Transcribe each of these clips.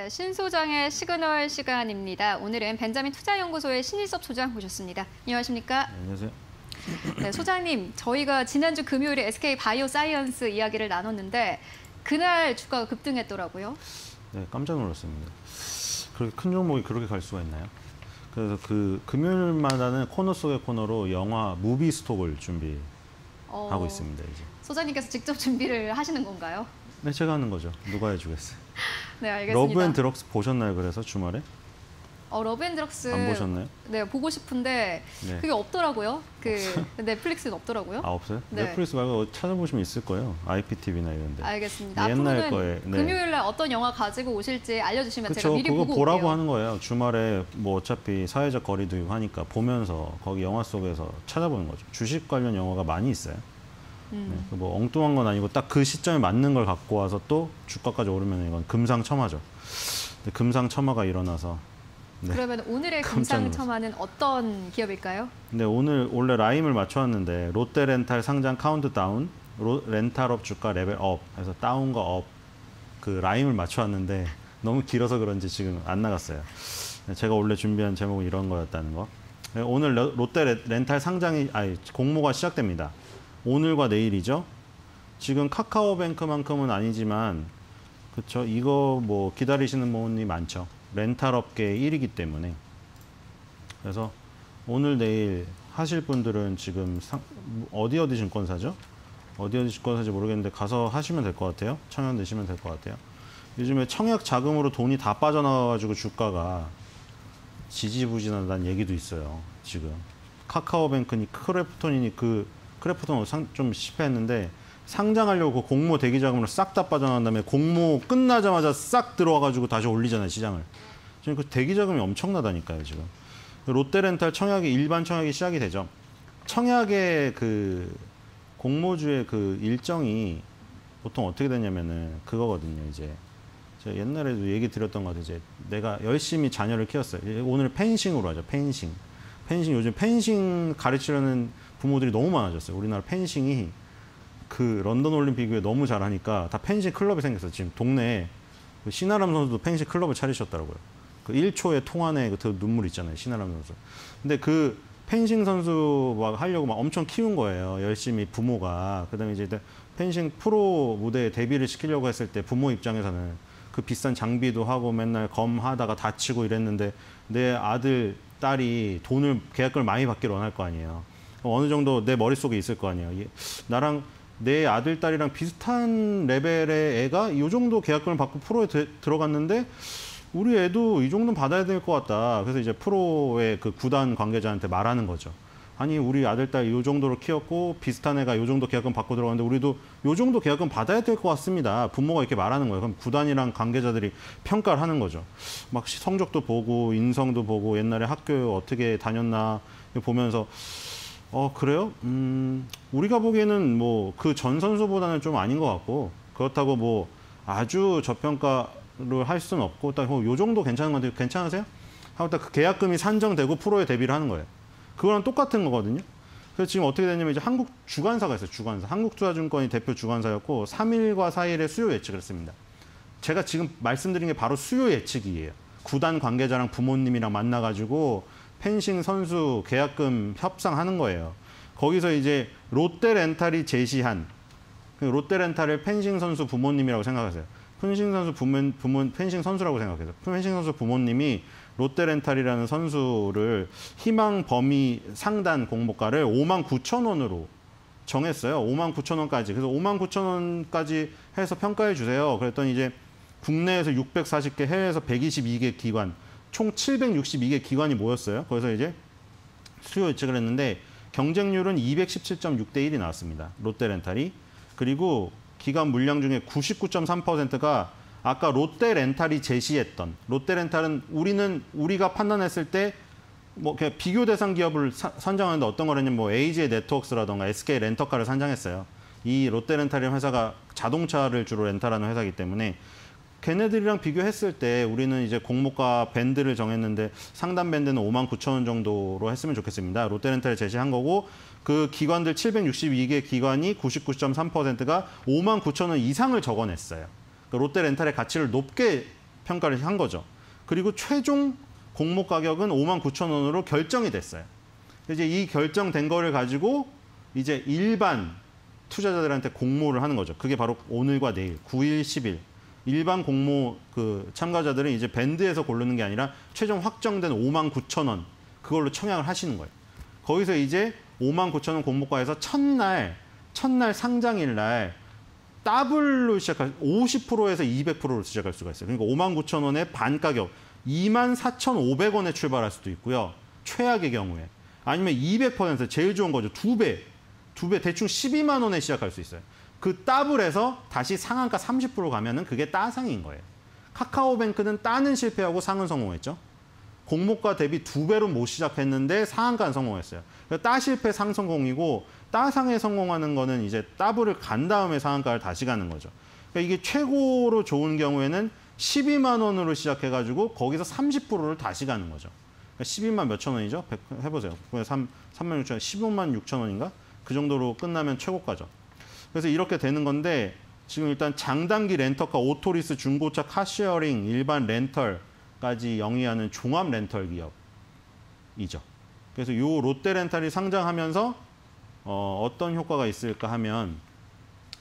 네, 신 소장의 시그널 시간입니다. 오늘은 벤자민 투자연구소의 신일섭 소장 모셨습니다. 안녕하십니까? 네, 안녕하세요. 네, 소장님, 저희가 지난주 금요일에 SK 바이오사이언스 이야기를 나눴는데 그날 주가가 급등했더라고요. 네, 깜짝 놀랐습니다. 그렇게 큰 종목이 그렇게 갈 수가 있나요? 그래서 그 금요일마다는 코너 속의 코너로 영화 무비 스톡을 준비하고 어, 있습니다. 이제. 소장님께서 직접 준비를 하시는 건가요? 네, 제가 하는 거죠. 누가 해주겠어요? 네, 알겠습니다. 러브 앤 드럭스 보셨나요? 그래서 주말에 어, 러브앤드럭스 안 보셨나요? 네, 보고 싶은데 네. 그게 없더라고요. 그 넷플릭스는 없더라고요. 아 없어요? 네. 넷플릭스 말고 찾아보시면 있을 거예요. IPTV나 이런 데. 알겠습니다. 옛날 앞으로는 거에, 네. 금요일 날 어떤 영화 가지고 오실지 알려 주시면 제가 그렇죠. 미리 그거 보고 보라고 올게요. 하는 거예요. 주말에 뭐 어차피 사회적 거리두기 하니까 보면서 거기 영화 속에서 찾아보는 거죠. 주식 관련 영화가 많이 있어요. 음. 네, 뭐 엉뚱한 건 아니고 딱 그 시점에 맞는 걸 갖고 와서 또 주가까지 오르면 이건 금상첨화죠. 금상첨화가 일어나서 네. 그러면 오늘의 금상첨화는 어떤 기업일까요? 근데 오늘 원래 라임을 맞춰왔는데 롯데렌탈 상장 카운트다운, 로, 렌탈업 주가 level up 해서 down과 up 그 라임을 맞춰왔는데 너무 길어서 그런지 지금 안 나갔어요. 제가 원래 준비한 제목은 이런 거였다는 거. 네, 오늘 러- 롯데 레- 렌탈 상장이 아니 공모가 시작됩니다. 오늘과 내일이죠. 지금 카카오뱅크만큼은 아니지만 그렇죠. 이거 뭐 기다리시는 분이 많죠. 렌탈업계 1위기 때문에. 그래서 오늘 내일 하실 분들은 지금 상- 어디 어디 증권사죠? 어디 어디 증권사인지 모르겠는데 가서 하시면 될 것 같아요. 청약 내시면 될 것 같아요. 요즘에 청약 자금으로 돈이 다 빠져나와가지고 주가가 지지부진하다는 얘기도 있어요. 지금 카카오뱅크니 크래프톤이니 그 크래프톤 상- 좀 실패했는데 상장하려고 그 공모 대기 자금으로 싹 다 빠져나간 다음에 공모 끝나자마자 싹 들어와가지고 다시 올리잖아요 시장을. 지금 그 대기 자금이 엄청나다니까요 지금. 롯데렌탈 청약이 일반 청약이 시작이 되죠. 청약의 그 공모주의 그 일정이 보통 어떻게 되냐면은 그거거든요. 이제 제가 옛날에도 얘기 드렸던 것 같아요. 이제 내가 열심히 자녀를 키웠어요. 예, 오늘 펜싱으로 하죠. 펜싱. 펜싱 요즘 펜싱 가르치려는 부모들이 너무 많아졌어요. 우리나라 펜싱이 그 런던 올림픽 에 너무 잘하니까 다 펜싱 클럽이 생겼어요. 지금 동네에 그 신아람 선수도 펜싱 클럽을 차리셨더라고요. 그 1초의 통안에 그 눈물 있잖아요. 신아람 선수. 근데 그 펜싱 선수 막 하려고 막 엄청 키운 거예요. 열심히 부모가. 그다음에 이제 펜싱 프로 무대에 데뷔를 시키려고 했을 때 부모 입장에서는 그 비싼 장비도 하고 맨날 검 하다가 다치고 이랬는데 내 아들 딸이 돈을 계약금을 많이 받기를 원할 거 아니에요. 어느 정도 내 머릿속에 있을 거 아니에요. 이- 나랑 내 아들 딸이랑 비슷한 레벨의 애가 이 정도 계약금을 받고 프로에 드- 들어갔는데 우리 애도 이 정도는 받아야 될 것 같다. 그래서 이제 프로의 그 구단 관계자한테 말하는 거죠. 아니 우리 아들 딸 이 정도로 키웠고 비슷한 애가 이 정도 계약금 받고 들어갔는데 우리도 이 정도 계약금 받아야 될 것 같습니다. 부모가 이렇게 말하는 거예요. 그럼 구단이랑 관계자들이 평가를 하는 거죠. 막 시- 성적도 보고 인성도 보고 옛날에 학교 어떻게 다녔나 보면서 어 그래요? 음 우리가 보기에는 뭐 그 전 선수보다는 좀 아닌 것 같고 그렇다고 뭐 아주 저평가를 할 수는 없고 딱요 정도 괜찮은 건데 괜찮으세요? 하고 딱 그 계약금이 산정되고 프로에 데뷔를 하는 거예요. 그거랑 똑같은 거거든요. 그래서 지금 어떻게 되냐면 이제 한국 주관사가 있어요. 주관사. 한국투자증권이 대표 주관사였고 3일과 4일에 수요 예측을 했습니다. 제가 지금 말씀드린 게 바로 수요 예측이에요. 구단 관계자랑 부모님이랑 만나가지고 펜싱 선수 계약금 협상하는 거예요. 거기서 이제 롯데렌탈이 제시한 그 롯데렌탈을 펜싱 선수 부모님이라고 생각하세요. 펜싱 선수 부모, 부모 펜싱 선수라고 생각해서 펜싱 선수 부모님이 롯데렌탈이라는 선수를 희망 범위 상단 공모가를 5만 9천 원으로 정했어요. 5만 9천 원까지. 그래서 5만 9천 원까지 해서 평가해 주세요. 그랬더니 이제 국내에서 640개, 해외에서 122개 기관, 총 762개 기관이 모였어요. 거기서 이제 수요 예측을 했는데 경쟁률은 217.6대 1이 나왔습니다. 롯데렌탈이. 그리고 기관 물량 중에 99.3%가 아까 롯데렌탈이 제시했던 롯데렌탈은 우리는 우리가 판단했을 때 뭐 비교 대상 기업을 사- 선정하는데 어떤 거냐면 뭐 AJ 네트워크스라던가 SK 렌터카를 선정했어요. 이 롯데렌탈이라는 회사가 자동차를 주로 렌탈하는 회사이기 때문에 걔네들이랑 비교했을 때 우리는 이제 공모가 밴드를 정했는데 상단 밴드는 5만 9천 원 정도로 했으면 좋겠습니다. 롯데렌탈을 제시한 거고 그 기관들 762개 기관이 99.3%가 5만 9천 원 이상을 적어냈어요. 그러니까 롯데렌탈의 가치를 높게 평가를 한 거죠. 그리고 최종 공모 가격은 5만 9천 원으로 결정이 됐어요. 이제 이 결정된 거를 가지고 이제 일반 투자자들한테 공모를 하는 거죠. 그게 바로 오늘과 내일, 9일, 10일. 일반 공모 그 참가자들은 이제 밴드에서 고르는 게 아니라 최종 확정된 5만 9천 원 그걸로 청약을 하시는 거예요. 거기서 이제 5만 9천 원 공모가에서 첫날 첫날 상장일 날 더블로 시작할 50%에서 200%로 시작할 수가 있어요. 그러니까 5만 9천 원의 반 가격 2만 4,500원에 출발할 수도 있고요. 최악의 경우에 아니면 200% 제일 좋은 거죠. 두 배. 두 배 대충 12만 원에 시작할 수 있어요. 그 더블에서 다시 상한가 30% 가면은 그게 따상인 거예요. 카카오뱅크는 따는 실패하고 상은 성공했죠. 공모가 대비 두 배로 못 시작했는데 상한가는 성공했어요. 따 실패 상 성공이고 따상에 성공하는 거는 이제 더블을 간 다음에 상한가를 다시 가는 거죠. 그러니까 이게 최고로 좋은 경우에는 12만 원으로 시작해가지고 거기서 30%를 다시 가는 거죠. 그러니까 12만 몇천 원이죠? 100, 해보세요. 3, 3만 6천 원, 15만 6천 원인가? 그 정도로 끝나면 최고가죠. 그래서 이렇게 되는 건데 지금 일단 장단기 렌터카, 오토리스, 중고차, 카쉐어링, 일반 렌털까지 영위하는 종합 렌털 기업이죠. 그래서 요 롯데 렌탈이 상장하면서 어, 어떤 효과가 있을까 하면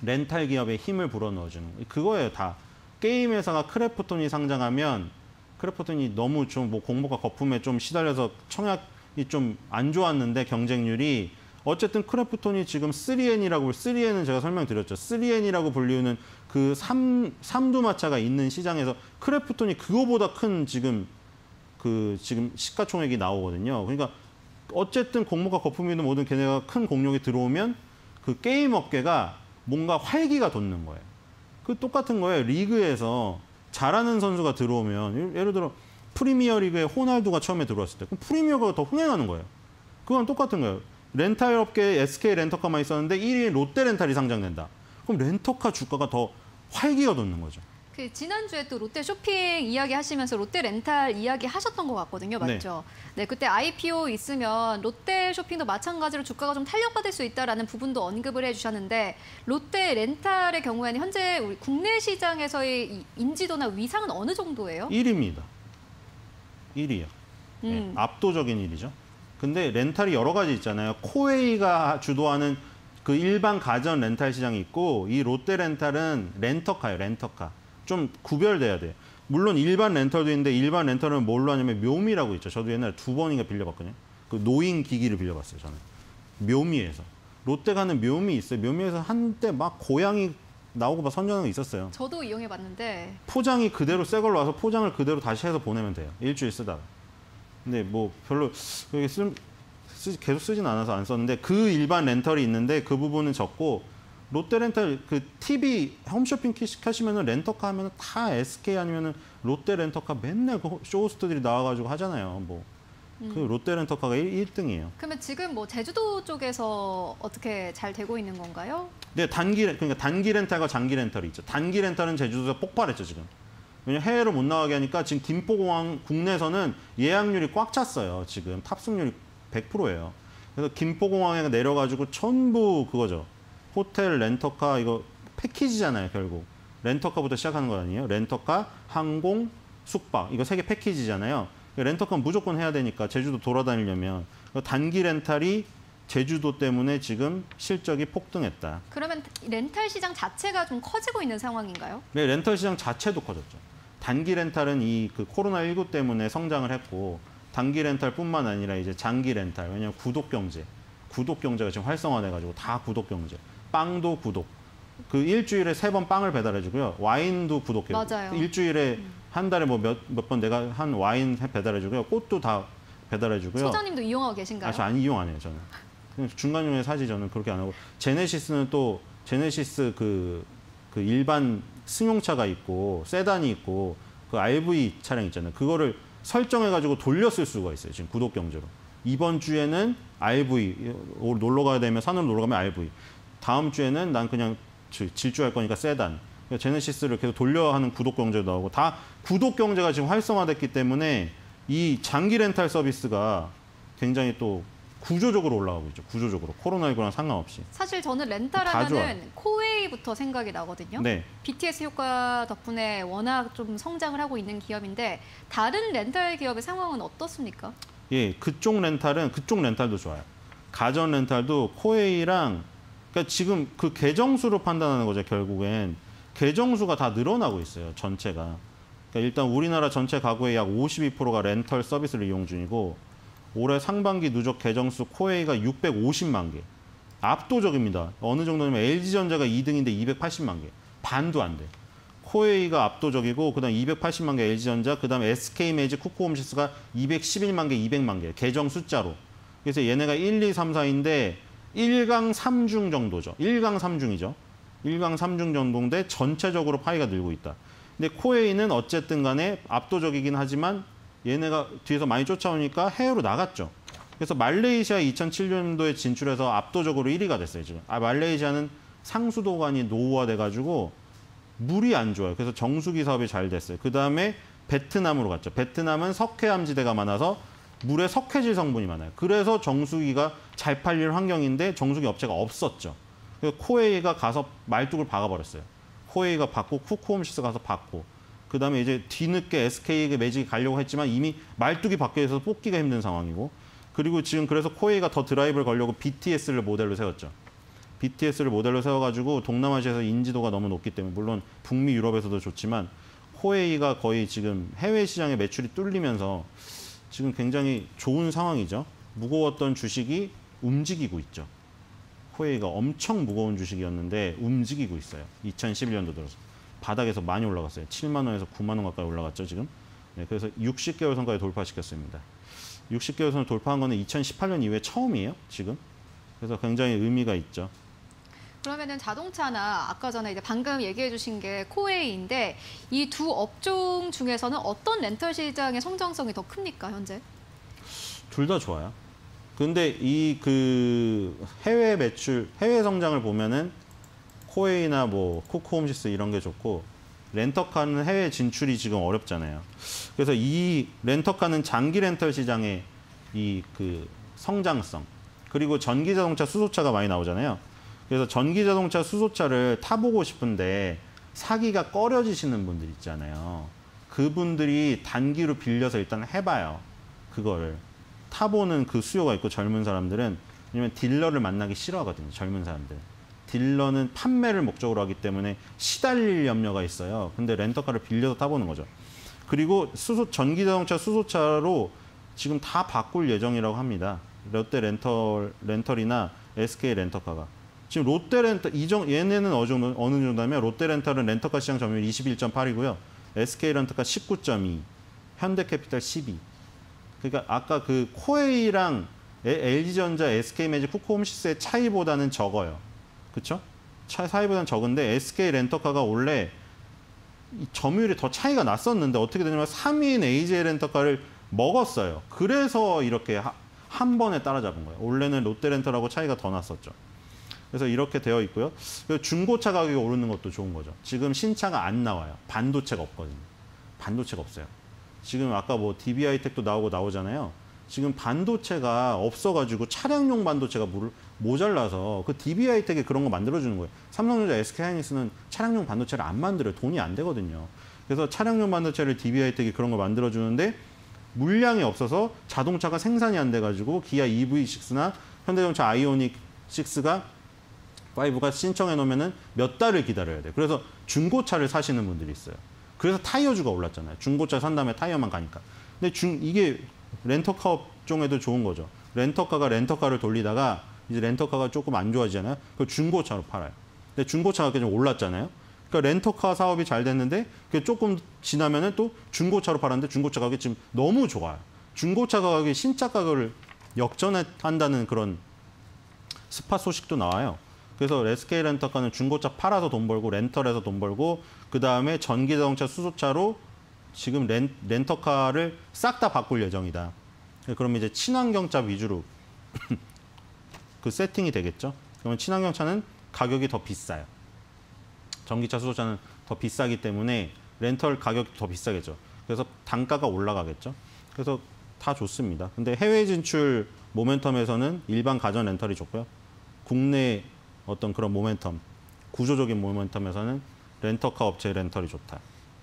렌탈 기업에 힘을 불어넣어주는 거. 그거예요 다. 게임 회사가 크래프톤이 상장하면 크래프톤이 너무 좀 뭐 공모가 거품에 좀 시달려서 청약이 좀 안 좋았는데 경쟁률이 어쨌든 크래프톤이 지금 3N이라고 3N은 제가 설명드렸죠. 3N이라고 불리우는 그 삼, 삼두마차가 있는 시장에서 크래프톤이 그거보다 큰 지금 그 지금 시가총액이 나오거든요. 그러니까 어쨌든 공모가 거품이든 뭐든 걔네가 큰 공룡이 들어오면 그 게임 업계가 뭔가 활기가 돋는 거예요. 그 똑같은 거예요. 리그에서 잘하는 선수가 들어오면 예를 들어 프리미어 리그에 호날두가 처음에 들어왔을 때 그럼 프리미어가 더 흥행하는 거예요. 그건 똑같은 거예요. 렌탈 업계에 SK 렌터카만 있었는데 1위 롯데 렌탈이 상장된다. 그럼 렌터카 주가가 더 활기가 돋는 거죠. 그 지난주에 또 롯데 쇼핑 이야기 하시면서 롯데 렌탈 이야기 하셨던 것 같거든요. 맞죠? 네. 그때 IPO 있으면 롯데 쇼핑도 마찬가지로 주가가 좀 탄력받을 수 있다라는 부분도 언급을 해주셨는데 롯데 렌탈의 경우에는 현재 우리 국내 시장에서의 이 인지도나 위상은 어느 정도예요? 1위입니다. 1위요. 네, 음. 압도적인 일이죠. 근데 렌탈이 여러 가지 있잖아요. 코웨이가 주도하는 그 일반 가전 렌탈 시장이 있고 이 롯데 렌탈은 렌터카예요. 렌터카. 좀 구별돼야 돼요. 물론 일반 렌털도 있는데 일반 렌털은 뭘로 하냐면 묘미라고 있죠. 저도 옛날에 두 번인가 빌려봤거든요. 그 노인 기기를 빌려봤어요. 저는. 묘미에서. 롯데가 하는 묘미 있어요. 묘미에서 한때 막 고양이 나오고 막 선전하는 거 있었어요. 저도 이용해봤는데 포장이 그대로 새 걸로 와서 포장을 그대로 다시 해서 보내면 돼요. 일주일 쓰다가. 근데 뭐 별로 그게 쓰, 쓰, 계속 쓰진 않아서 안 썼는데 그 일반 렌털이 있는데 그 부분은 적고 롯데 렌털 그 TV 홈쇼핑 키시 하시면은 렌터카 하면은 다 SK 아니면은 롯데 렌터카 맨날 그 쇼호스트들이 나와가지고 하잖아요. 뭐그 롯데 렌터카가 1, 1등이에요. 그러면 지금 뭐 제주도 쪽에서 어떻게 잘 되고 있는 건가요? 근데 단기 렌- 그러니까 단기 렌탈과 장기 렌탈이 있죠. 단기 렌탈은 제주도에서 폭발했죠 지금. 왜냐 면 해외로 못 나가게 하니까 지금 김포공항 국내에서는 예약률이 꽉 찼어요. 지금 탑승률이 100%예요. 그래서 김포공항에 내려가지고 전부 그거죠. 호텔 렌터카 이거 패키지잖아요 결국. 렌터카부터 시작하는 거 아니에요? 렌터카, 항공, 숙박 이거 세 개 패키지잖아요. 렌터카는 무조건 해야 되니까 제주도 돌아다니려면 단기 렌탈이 제주도 때문에 지금 실적이 폭등했다. 그러면 렌탈 시장 자체가 좀 커지고 있는 상황인가요? 네, 렌털 시장 자체도 커졌죠. 단기 렌탈은 이 그 코로나 19 때문에 성장을 했고 단기 렌탈뿐만 아니라 이제 장기 렌탈 왜냐하면 구독 경제, 구독 경제가 지금 활성화돼가지고 다 구독 경제, 빵도 구독. 그 일주일에 세 번 빵을 배달해주고요. 와인도 구독해요. 맞아요. 일주일에 한 달에 뭐 몇 몇 번 내가 한 와인 배달해주고요. 꽃도 다 배달해주고요. 소장님도 이용하고 계신가요? 아, 저 안 이용 안 해요, 저는. 중간중간에 사지 저는 그렇게 안 하고. 제네시스는 또 제네시스 그, 그 일반 승용차가 있고 세단이 있고 그 RV 차량 있잖아요. 그거를 설정해가지고 쓸 수가 있어요. 지금 구독 경제로. 이번 주에는 RV 놀러 가야 되면 산으로 놀러 가면 RV. 다음 주에는 난 그냥 질- 질주할 거니까 세단. 그러니까 제네시스를 계속 돌려 하는 구독 경제도 나오고 다 구독 경제가 지금 활성화됐기 때문에 이 장기 렌탈 서비스가 굉장히 또 구조적으로 올라가고 있죠. 구조적으로 코로나19랑 상관없이. 사실 저는 다 렌탈하면은 코웨이 코웨이부터 생각이 나거든요. 네. BTS 효과 덕분에 워낙 좀 성장을 하고 있는 기업인데 다른 렌탈 기업의 상황은 어떻습니까? 예, 그쪽 렌탈은 그쪽 렌탈도 좋아요. 가전 렌탈도 코웨이랑 그러니까 지금 그 계정수로 판단하는 거죠, 결국엔. 계정수가 다 늘어나고 있어요, 전체가. 그러니까 일단 우리나라 전체 가구의 약 52%가 렌털 서비스를 이용 중이고 올해 상반기 누적 계정수 코웨이가 650만 개. 압도적입니다. 어느 정도냐면 LG전자가 2등인데 280만 개. 반도 안 돼. 코웨이가 압도적이고 그다음 280만 개 LG전자, 그다음 SK매직, 쿠쿠홈시스가 211만 개, 200만 개 계정 숫자로. 그래서 얘네가 1, 2, 3, 4인데 1강 3중 정도죠. 1강 3중이죠. 1강 3중 정도인데 전체적으로 파이가 늘고 있다. 근데 코웨이는 어쨌든 간에 압도적이긴 하지만 얘네가 뒤에서 많이 쫓아오니까 해외로 나갔죠. 그래서 말레이시아 2007년도에 진출해서 압도적으로 1위가 됐어요, 지금. 아, 말레이시아는 상수도관이 노후화돼가지고 물이 안 좋아요. 그래서 정수기 사업이 잘 됐어요. 그 다음에 베트남으로 갔죠. 베트남은 석회암지대가 많아서 물에 석회질 성분이 많아요. 그래서 정수기가 잘 팔릴 환경인데 정수기 업체가 없었죠. 그래서 코웨이가 가서 말뚝을 박아버렸어요. 코웨이가 받고 쿠쿠홈시스 가서 받고 그 다음에 이제 뒤늦게 SK에게 매직이 가려고 했지만 이미 말뚝이 바뀌어 있어서 뽑기가 힘든 상황이고 그리고 지금 그래서 코웨이가 더 드라이브를 걸려고 BTS를 모델로 세웠죠. BTS를 모델로 세워가지고 동남아시아에서 인지도가 너무 높기 때문에 물론 북미 유럽에서도 좋지만 코웨이가 거의 지금 해외 시장의 매출이 뚫리면서 지금 굉장히 좋은 상황이죠. 무거웠던 주식이 움직이고 있죠. 코웨이가 엄청 무거운 주식이었는데 움직이고 있어요. 2011년도 들어서 바닥에서 많이 올라갔어요. 7만 원에서 9만 원 가까이 올라갔죠 지금. 네, 그래서 60개월 선까지 돌파시켰습니다. 60개월 선을 돌파한 거는 2018년 이후에 처음이에요 지금. 그래서 굉장히 의미가 있죠. 그러면은 자동차나 아까 전에 이제 방금 얘기해 주신 게 코웨이인데 이 두 업종 중에서는 어떤 렌털 시장의 성장성이 더 큽니까 현재? 둘 다 좋아요. 근데 이 그 해외 매출, 해외 성장을 보면은 코웨이나 뭐 코코홈시스 이런 게 좋고 렌터카는 해외 진출이 지금 어렵잖아요. 그래서 이 렌터카는 장기 렌털 시장의 이 그 성장성 그리고 전기 자동차 수소차가 많이 나오잖아요. 그래서 전기 자동차 수소차를 타보고 싶은데 사기가 꺼려지시는 분들 있잖아요. 그분들이 단기로 빌려서 일단 해봐요. 그거를 타보는 그 수요가 있고 젊은 사람들은 왜냐면 딜러를 만나기 싫어하거든요. 젊은 사람들 은. 딜러는 판매를 목적으로 하기 때문에 시달릴 염려가 있어요. 근데 렌터카를 빌려서 타보는 거죠. 그리고 수소 전기 자동차 수소차로 지금 다 바꿀 예정이라고 합니다. 롯데 렌털 렌털이나 SK 렌터카가 지금 롯데 렌터 이정 얘네는 어느 정도 어느 정도냐면 롯데 렌털은 렌터카 시장 점유율 21.8이고요. SK 렌터카 19.2, 현대캐피탈 12. 그러니까 아까 그 코웨이랑 LG전자, SK매직, 쿠코홈시스의 차이보다는 적어요. 그렇죠? 차 사이보다는 적은데 SK 렌터카가 원래 이 점유율이 더 차이가 났었는데 어떻게 되냐면 3위인 AJ 렌터카를 먹었어요. 그래서 이렇게 하, 한 번에 따라잡은 거예요. 원래는 롯데렌터라고 차이가 더 났었죠. 그래서 이렇게 되어 있고요. 중고차 가격이 오르는 것도 좋은 거죠. 지금 신차가 안 나와요. 반도체가 없거든요. 반도체가 없어요. 지금 아까 뭐 DBI 텍도 나오고 나오잖아요. 지금 반도체가 없어가지고 차량용 반도체가 모- 모자라서 그 DBI 텍에 그런 거 만들어주는 거예요. 삼성전자, SK하이닉스는 차량용 반도체를 안 만들어요. 돈이 안 되거든요. 그래서 차량용 반도체를 DBI 텍이 그런 거 만들어주는데 물량이 없어서 자동차가 생산이 안 돼가지고 기아 EV6나 현대자동차 아이오닉 6가 5가 신청해 놓으면은 몇 달을 기다려야 돼. 그래서 중고차를 사시는 분들이 있어요. 그래서 타이어주가 올랐잖아요. 중고차 산 다음에 타이어만 가니까. 근데 중 이게 렌터카 업종에도 좋은 거죠. 렌터카가 렌터카를 돌리다가 이제 렌터카가 조금 안 좋아지잖아요. 그 중고차로 팔아요. 근데 중고차가 좀 올랐잖아요. 그러니까 렌터카 사업이 잘 됐는데 그게 조금 지나면은 또 중고차로 팔았는데 중고차 가격이 지금 너무 좋아요. 중고차 가격이 신차 가격을 역전한다는 그런 스팟 소식도 나와요. 그래서 SK 렌터카는 중고차 팔아서 돈 벌고 렌털에서 돈 벌고 그 다음에 전기 자동차 수소차로 지금 렌, 렌터카를 싹 다 바꿀 예정이다. 그러면 이제 친환경차 위주로 그 세팅이 되겠죠. 그러면 친환경차는 가격이 더 비싸요. 전기차 수소차는 더 비싸기 때문에 렌털 가격이 더 비싸겠죠. 그래서 단가가 올라가겠죠. 그래서 다 좋습니다. 근데 해외 진출 모멘텀에서는 일반 가전 렌털이 좋고요. 국내 어떤 그런 모멘텀 구조적인 모멘텀에서는 렌터카 업체의 렌털이 좋다.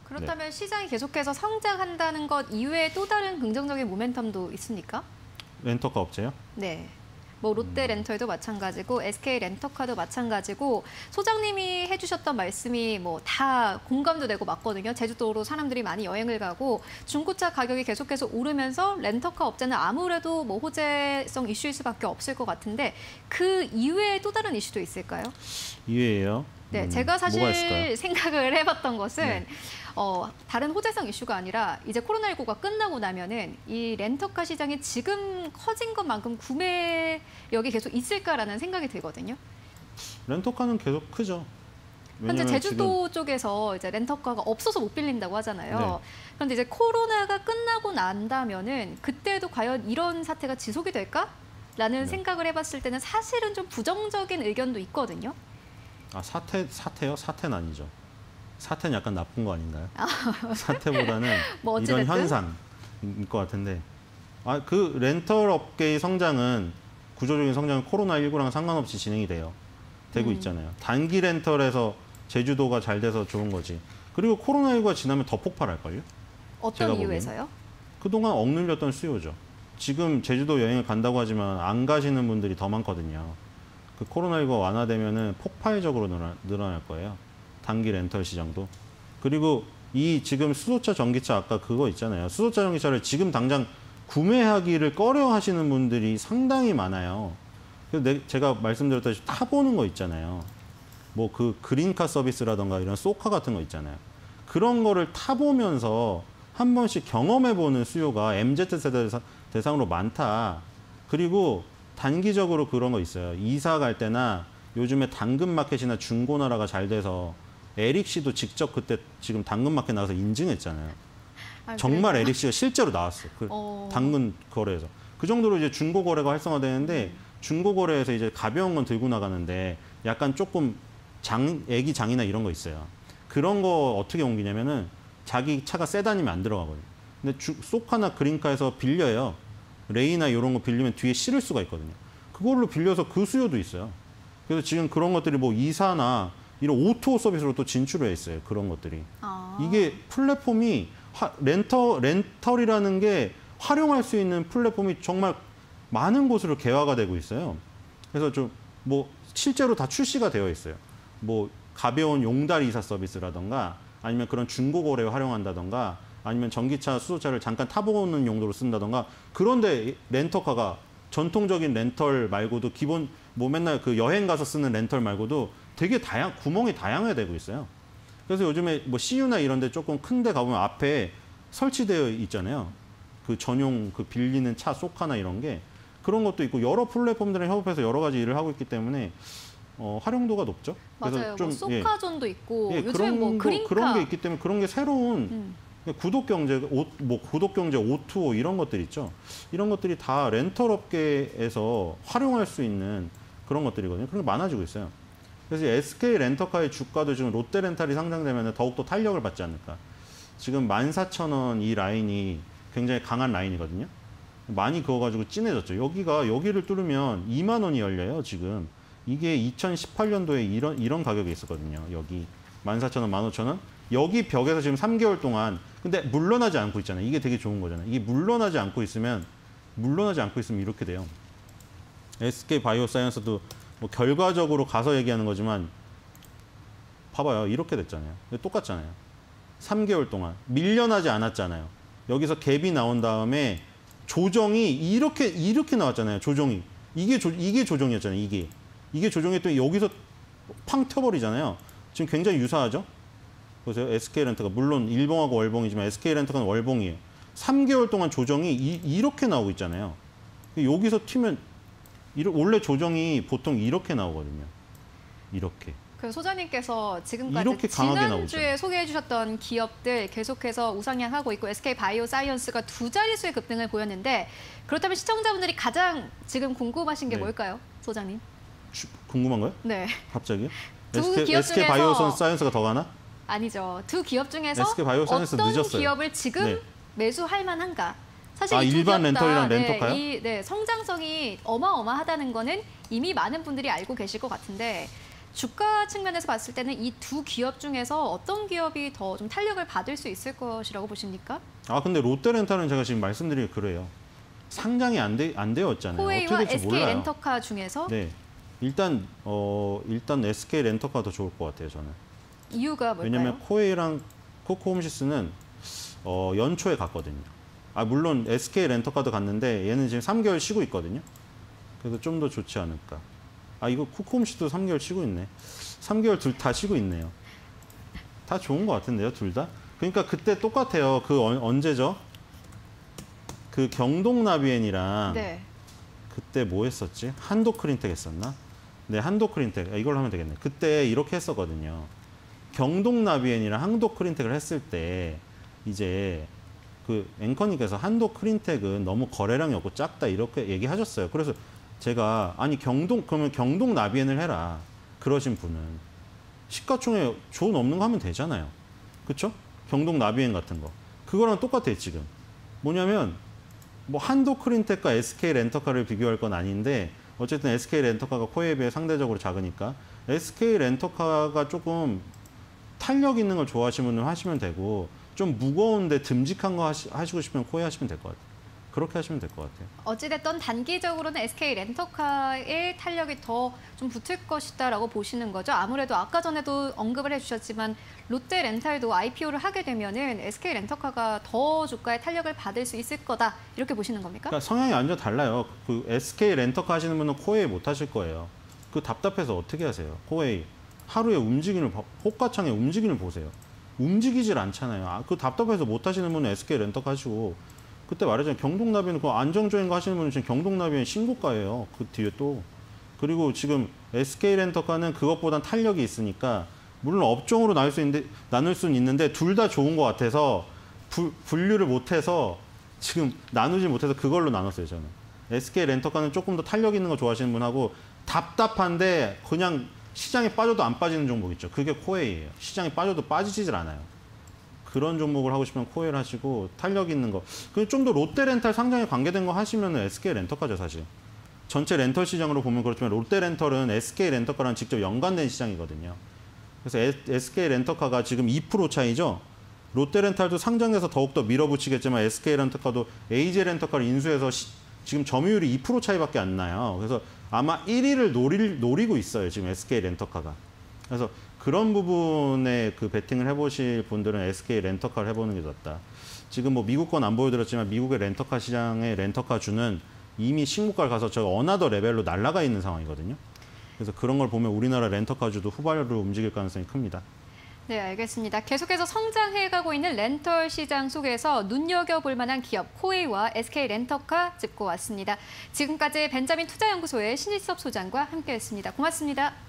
그렇다면 시장이 계속해서 성장한다는 것 이외에 또 다른 긍정적인 모멘텀도 있습니까? 렌터카 업체요? 네. 뭐 롯데 렌터에도 마찬가지고 SK 렌터카도 마찬가지고 소장님이 해주셨던 말씀이 뭐 다 공감도 되고 맞거든요. 제주도로 사람들이 많이 여행을 가고 중고차 가격이 계속해서 오르면서 렌터카 업체는 아무래도 뭐 호재성 이슈일 수밖에 없을 것 같은데 그 이외에 또 다른 이슈도 있을까요? 이외에요. 네, 음, 제가 사실? 생각을 해봤던 것은 네. 어, 다른 호재성 이슈가 아니라 이제 코로나19가 끝나고 나면은 이 렌터카 시장이 지금 커진 것만큼 구매력이 계속 있을까라는 생각이 들거든요. 렌터카는 계속 크죠. 현재 제주도 쪽에서 이제 렌터카가 없어서 못 빌린다고 하잖아요. 네. 그런데 이제 코로나가 끝나고 난다면은 그때도 과연 이런 사태가 지속이 될까 라는 네. 생각을 해봤을 때는 사실은 좀 부정적인 의견도 있거든요. 지금- 아 사태 사태요? 사태는 아니죠. 사태는 약간 나쁜 거 아닌가요? 사태보다는 뭐 이런. 현상일 것 같은데 아 그 렌털 업계의 성장은 구조적인 성장은 코로나 19랑 상관없이 진행이 돼요. 되고 음. 있잖아요. 단기 렌털에서 제주도가 잘 돼서 좋은 거지. 그리고 코로나 19가 지나면 더 폭발할 걸요. 제가 어떤. 이유에서요? 그동안 억눌렸던 수요죠. 지금 제주도 여행을 간다고 하지만 안 가시는 분들이 더 많거든요. 그 코로나19가 완화되면은 폭발적으로 늘어, 늘어날 거예요. 단기 렌털 시장도. 그리고 이 지금 수소차, 전기차 아까 그거 있잖아요. 수소차, 전기차를 지금 당장 구매하기를 꺼려 하시는 분들이 상당히 많아요. 그래서 내- 제가 말씀드렸다시피 타보는 거 있잖아요. 뭐 그 그린카 서비스라던가 이런 소카 같은 거 있잖아요. 그런 거를 타보면서 한 번씩 경험해보는 수요가 MZ 세대 대사- 대상으로 많다. 그리고 단기적으로 그런 거 있어요. 이사 갈 때나 요즘에 당근마켓이나 중고나라가 잘 돼서 에릭 씨도 직접 그때 지금 당근마켓 나가서 인증했잖아요. 아, 정말? 에릭 씨가 실제로 나왔어. 그 어. 당근 거래에서. 그 정도로 이제 중고 거래가 활성화되는데 중고 거래에서 이제 가벼운 건 들고 나가는데 약간 조금 장 애기 장이나 이런 거 있어요. 그런 거 어떻게 옮기냐면은 자기 차가 세단이면 안 들어가거든요. 근데 주, 소카나 그린카에서 빌려요. 레이나 이런 거 빌리면 뒤에 실을 수가 있거든요. 그걸로 빌려서 그 수요도 있어요. 그래서 지금 그런 것들이 뭐 이사나 이런 오토 서비스로 또 진출해 있어요. 그런 것들이. 아. 이게 플랫폼이 하- 렌터 렌털이라는 게 활용할 수 있는 플랫폼이 정말 많은 곳으로 개화가 되고 있어요. 그래서 좀 뭐 실제로 다 출시가 되어 있어요. 뭐 가벼운 용달 이사 서비스라던가 아니면 그런 중고 거래에 활용한다던가 아니면 전기차, 수소차를 잠깐 타보는 용도로 쓴다던가 그런데 렌터카가 전통적인 렌털 말고도 기본 뭐 맨날 그 여행 가서 쓰는 렌털 말고도 되게 다양 구멍이 다양화되고 있어요. 그래서 요즘에 뭐 CU나 이런 데 조금 큰 데 가보면 앞에 설치되어 있잖아요. 그 전용 그 빌리는 차 소카나 이런 게 그런 것도 있고 여러 플랫폼들이랑 협업해서 여러 가지 일을 하고 있기 때문에 어, 활용도가 높죠. 맞아요. 뭐 예, 소카존도 있고 예, 그런 뭐 거- 그린카 그런 게 있기 때문에 그런 게 새로운 음. 구독 경제, 오, 뭐 구독 경제 O2O 이런 것들 있죠. 이런 것들이 다 렌털 업계에서 활용할 수 있는 그런 것들이거든요. 그런 게 많아지고 있어요. 그래서 SK 렌터카의 주가도 지금 롯데 렌탈이 상장되면 더욱더 탄력을 받지 않을까. 지금 14,000원 이 라인이 굉장히 강한 라인이거든요. 많이 그어가지고 진해졌죠. 여기가 여기를 뚫으면 2만 원이 열려요. 지금 이게 2018년도에 이런 이런 가격이 있었거든요. 여기 14,000원, 15,000원. 여기 벽에서 지금 3개월 동안 근데 물러나지 않고 있잖아요. 이게 되게 좋은 거잖아요. 이게 물러나지 않고 있으면 물러나지 않고 있으면 이렇게 돼요. SK 바이오사이언스도 뭐 결과적으로 가서 얘기하는 거지만 봐봐요. 이렇게 됐잖아요. 똑같잖아요. 3개월 동안 밀려나지 않았잖아요. 여기서 갭이 나온 다음에 조정이 이렇게 이렇게 나왔잖아요. 조정이 이게 조, 이게 조정이었잖아요. 이게 이게 조정했더니 여기서 팡 튀어버리잖아요. 지금 굉장히 유사하죠. 보세요. SK 렌트가 물론 일봉하고 월봉이지만 SK 렌트는 월봉이에요. 3개월 동안 조정이 이, 렇게 나오고 있잖아요. 여기서 튀면 원래 조정이 보통 이렇게 나오거든요. 이렇게. 그 소장님께서 지금까지 지난주에. 소개해 주셨던 기업들 계속해서 우상향하고 있고 SK 바이오사이언스가 두 자릿수의 급등을 보였는데 그렇다면 시청자분들이 가장 지금 궁금하신 게 네. 뭘까요? 소장님. 주- 궁금한가요? 네. 갑자기요? 두 SK, 기업 SK 중에서- 바이오 사이언스가 더 가나? 아니죠. 두 기업 중에서 어떤 늦었어요. 기업을 지금 네. 매수할 만한가? 사실 아, 일반 렌털이랑 네, 렌터카요? 이, 네, 성장성이 어마어마하다는 거는 이미 많은 분들이 알고 계실 것 같은데 주가 측면에서 봤을 때는 이 두 기업 중에서 어떤 기업이 더 좀 탄력을 받을 수 있을 것이라고 보십니까? 아 근데 롯데렌탈은 제가 지금 말씀드린 게 그래요. 상장이 안, 돼, 안 되었잖아요. 될지 SK 몰라요. 렌터카 중에서 네. 일단 어 일단 SK 렌터카가 더 좋을 것 같아요, 저는. 이유가 뭘까요? 왜냐면 코웨이랑 코코홈시스는 어 연초에 갔거든요. 아 물론 SK 렌터카도 갔는데 얘는 지금 3개월 쉬고 있거든요. 그래서 좀 더 좋지 않을까. 아 이거 코코홈시스도 3개월 쉬고 있네. 3개월 둘 다 쉬고 있네요. 다 좋은 것 같은데요, 둘 다. 그러니까 그때 똑같아요. 그 언, 언제죠? 그 경동나비엔이랑 네. 그때 뭐 했었지? 한도 크린텍 했었나? 네, 한도 크린텍. 아, 이걸로 하면 되겠네. 그때 이렇게 했었거든요. 경동 나비엔이랑 한도 크린텍을 했을 때 이제 그 앵커님께서 한도 크린텍은 너무 거래량이 없고 작다 이렇게 얘기하셨어요. 그래서 제가 아니 경동 그러면 경동 나비엔을 해라. 그러신 분은 시가총액 좋은 없는 거 하면 되잖아요. 그렇죠? 경동 나비엔 같은 거. 그거랑 똑같아요, 지금. 뭐냐면 뭐 한도 크린텍과 SK 렌터카를 비교할 건 아닌데 어쨌든 SK 렌터카가 코에 비해 상대적으로 작으니까 SK 렌터카가 조금 탄력 있는 걸 좋아하시는 분은 하시면 되고 좀 무거운데 듬직한 거 하시, 하시 고 싶으면 코에 하시면 될 것 같아요. 그렇게 하시면 될 것 같아요. 어찌됐든 단기적으로는 SK 렌터카의 탄력이 더 좀 붙을 것이다라고 보시는 거죠. 아무래도 아까 전에도 언급을 해주셨지만 롯데 렌탈도 IPO를 하게 되면은 SK 렌터카가 더 주가의 탄력을 받을 수 있을 거다 이렇게 보시는 겁니까? 그러니까 성향이 완전 달라요. 그 SK 렌터카 하시는 분은 코웨이 못 하실 거예요. 그 답답해서 어떻게 하세요? 코웨이 하루에 움직임을 봐- 호가창의 움직임을 보세요. 움직이질 않잖아요. 아, 그 답답해서 못 하시는 분은 SK 렌터카 하시고 그때 말했잖아요. 경동나비는 그 안정적인 거 하시는 분은 지금 경동나비는 신고가예요. 그 뒤에 또 그리고 지금 SK 렌터카는 그것보단 탄력이 있으니까 물론 업종으로 나눌 수 있는데 나눌 수는 있는데 둘 다 좋은 것 같아서 부- 분류를 못해서 지금 나누지 못해서 그걸로 나눴어요 저는. SK 렌터카는 조금 더 탄력 있는 거 좋아하시는 분하고 답답한데 그냥 시장에 빠져도 안 빠지는 종목 있죠. 그게 코웨이예요. 시장에 빠져도 빠지질 않아요. 그런 종목을 하고 싶으면 코웨이를 하시고 탄력 있는 거. 좀더 롯데 렌탈 상장에 관계된 거 하시면 SK 렌터카죠 사실. 전체 렌털 시장으로 보면 그렇지만 롯데 렌털은 SK 렌터카랑 직접 연관된 시장이거든요. 그래서 에- SK 렌터카가 지금 2% 차이죠. 롯데 렌탈도 상장해서 더욱더 밀어붙이겠지만 SK 렌터카도 AJ 렌터카를 인수해서 시- 지금 점유율이 2% 차이밖에 안 나요. 그래서 아마 1위를 노릴, 노리고 있어요. 지금 SK 렌터카가. 그래서 그런 부분에 그 베팅을 해보실 분들은 SK 렌터카를 해보는 게 낫다. 지금 뭐 미국 건 안 보여드렸지만 미국의 렌터카 시장의 렌터카 주는 이미 신고가를 가서 저 another level로 날아가 있는 상황이거든요. 그래서 그런 걸 보면 우리나라 렌터카 주도 후발로 움직일 가능성이 큽니다. 네, 알겠습니다. 계속해서 성장해가고 있는 렌털 시장 속에서 눈여겨볼 만한 기업 코웨이와 SK 렌터카 짚고 왔습니다. 지금까지 벤자민 투자연구소의 신일섭 소장과 함께했습니다. 고맙습니다.